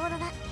オーロラ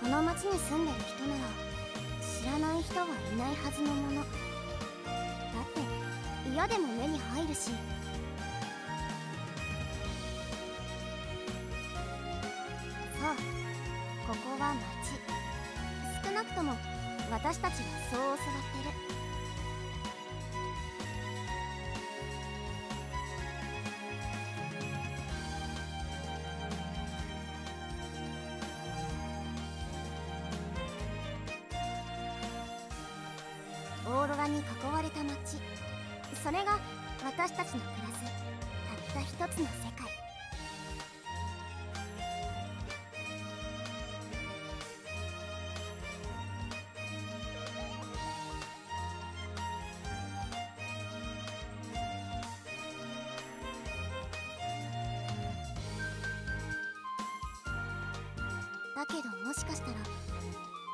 この町に住んでる人なら知らない人はいないはずのもの。だって嫌でも目に入るし。そうここは町。少なくとも私たちはそう教わってる。オーロラに囲われた街。それが私たちの暮らすたった一つの世界。だけどもしかしたら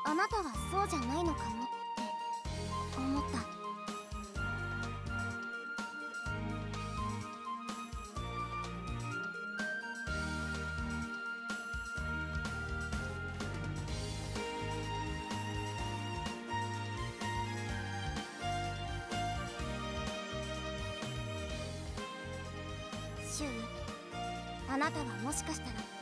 あなたはそうじゃないのかも。思った。シュウあなたはもしかしたら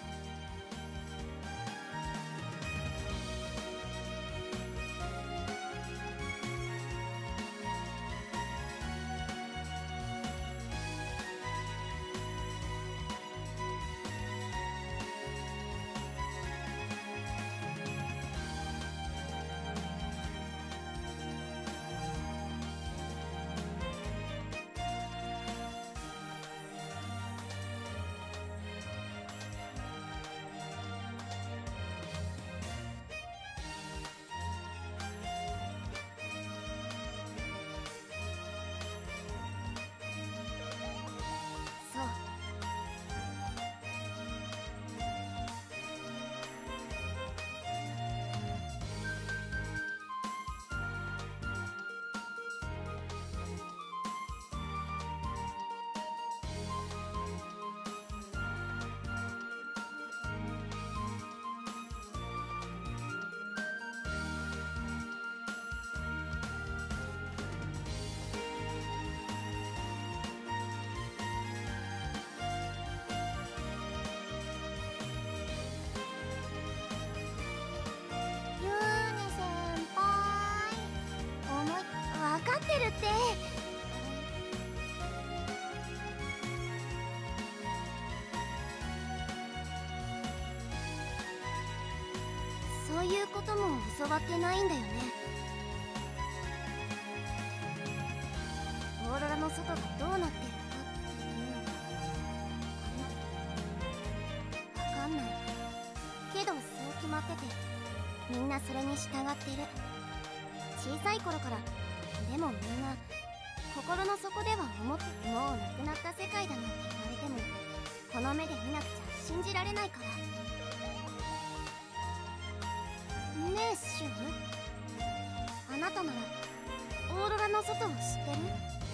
そういうことも教わってないんだよね。オーロラの外がどうなってるかっていうのがわかんない。けどそう決まっててみんなそれに従ってる。小さい頃からでもみんな心の底では思ってもうなくなった世界だなんて言われてもこの目で見なくちゃ信じられないから。ねえシュあなたならオーロラの外を知ってる？